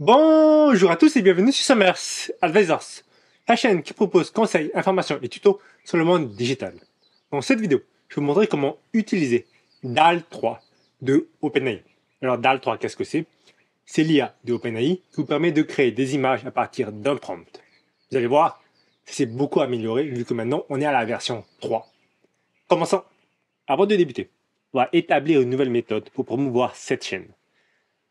Bonjour à tous et bienvenue sur Summers Advisors, la chaîne qui propose conseils, informations et tutos sur le monde digital. Dans cette vidéo, je vais vous montrer comment utiliser DAL 3 de OpenAI. Alors DAL 3, qu'est-ce que c'est? C'est l'IA de OpenAI qui vous permet de créer des images à partir d'un prompt. Vous allez voir, c'est beaucoup amélioré vu que maintenant on est à la version 3. Commençons. Avant de débuter, on va établir une nouvelle méthode pour promouvoir cette chaîne.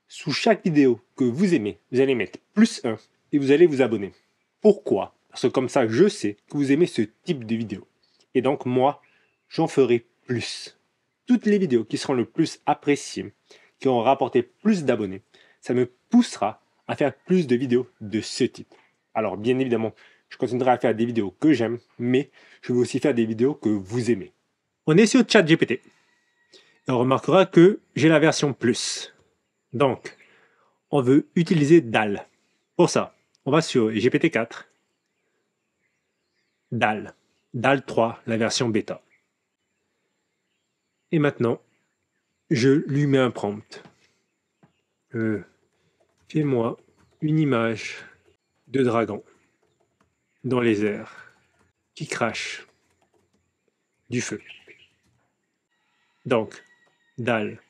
Sous chaque vidéo que vous aimez, vous allez mettre plus 1 et vous allez vous abonner. Pourquoi? Parce que comme ça, je sais que vous aimez ce type de vidéo. Et donc moi, j'en ferai plus. Toutes les vidéos qui seront le plus appréciées, qui auront rapporté plus d'abonnés, ça me poussera à faire plus de vidéos de ce type. Alors bien évidemment, je continuerai à faire des vidéos que j'aime, mais je vais aussi faire des vidéos que vous aimez. On est sur ChatGPT. On remarquera que j'ai la version plus. Donc, on veut utiliser DAL. Pour ça, on va sur GPT-4, DAL, DAL 3, la version bêta. Et maintenant, je lui mets un prompt. Euh, Fais-moi une image de dragon dans les airs qui crache du feu. Donc, DAL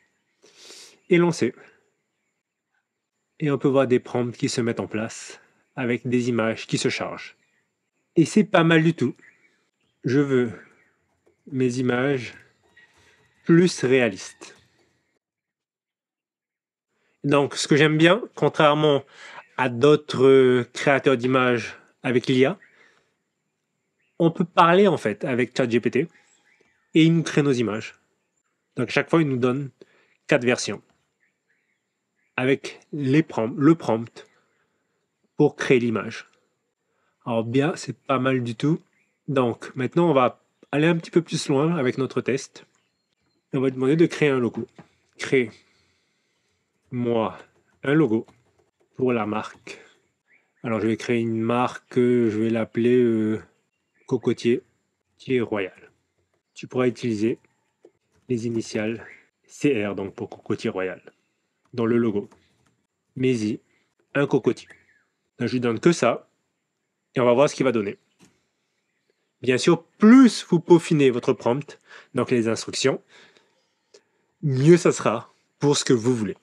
est lancé et on peut voir des prompts qui se mettent en place avec des images qui se chargent. Et c'est pas mal du tout. Je veux mes images plus réalistes. Donc, ce que j'aime bien, contrairement à d'autres créateurs d'images avec l'IA, on peut parler en fait avec ChatGPT et il nous crée nos images. Donc, chaque fois, il nous donne quatre versions avec le prompt pour créer l'image. Alors bien, c'est pas mal du tout. Donc maintenant, on va aller un petit peu plus loin avec notre test. On va demander de créer un logo. Créer moi un logo pour la marque. Alors je vais créer une marque, je vais l'appeler euh, Cocotier Royal. Tu pourras utiliser les initiales CR donc pour Cocotier Royal dans le logo. Mais un cocotier. je lui donne que ça et on va voir ce qu'il va donner. Bien sûr, plus vous peaufinez votre prompt, donc les instructions, mieux ça sera pour ce que vous voulez.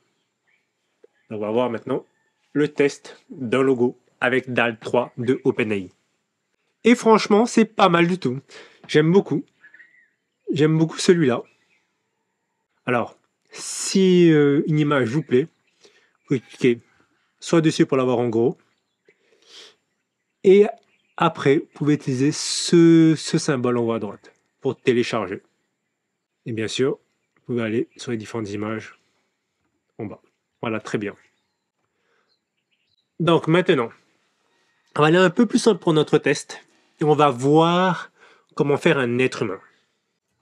on va voir maintenant le test d'un logo avec DAL 3 de OpenAI. Et franchement, c'est pas mal du tout. J'aime beaucoup. J'aime beaucoup celui-là. Alors, si euh, une image vous plaît, vous cliquez soit dessus pour l'avoir en gros, et après, vous pouvez utiliser ce, ce symbole en haut à droite pour télécharger. Et bien sûr, vous pouvez aller sur les différentes images en bas. Voilà, très bien. Donc maintenant, on va aller un peu plus simple pour notre test et on va voir comment faire un être humain.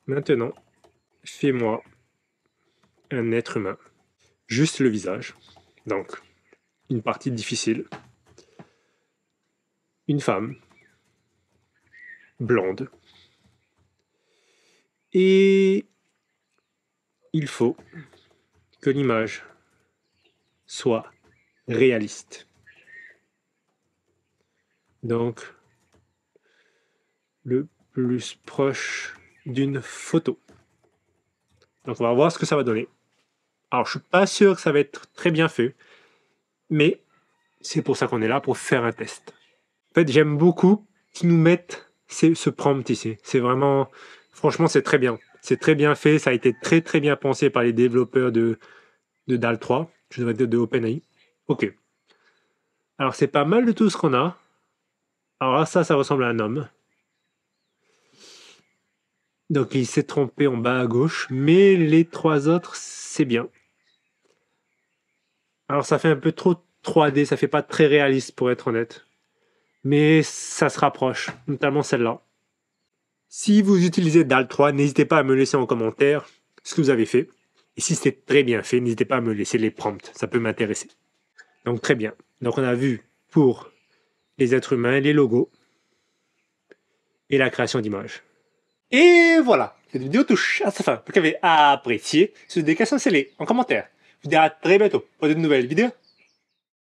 Maintenant, fais-moi un être humain. Juste le visage. Donc, une partie difficile. Une femme. Blonde. Et il faut que l'image soit réaliste. Donc, le plus proche d'une photo. Donc, on va voir ce que ça va donner. Alors, je suis pas sûr que ça va être très bien fait, mais c'est pour ça qu'on est là, pour faire un test. En fait, j'aime beaucoup qu'ils nous mettent ce prompt ici. C'est vraiment, franchement, c'est très bien. C'est très bien fait. Ça a été très, très bien pensé par les développeurs de, de DAL 3, je devrais dire de OpenAI. OK. Alors, c'est pas mal de tout ce qu'on a. Alors là, ça, ça ressemble à un homme. Donc, il s'est trompé en bas à gauche, mais les trois autres, c'est bien. Alors ça fait un peu trop 3D, ça fait pas très réaliste pour être honnête. Mais ça se rapproche, notamment celle-là. Si vous utilisez DAL 3, n'hésitez pas à me laisser en commentaire ce que vous avez fait. Et si c'est très bien fait, n'hésitez pas à me laisser les prompts, ça peut m'intéresser. Donc très bien. Donc on a vu pour les êtres humains, les logos et la création d'images. Et voilà, cette vidéo touche à sa fin. Vous avez apprécié, si vous avez des questions, c'est les en commentaire. Vous dis à très bientôt pour de nouvelles vidéos.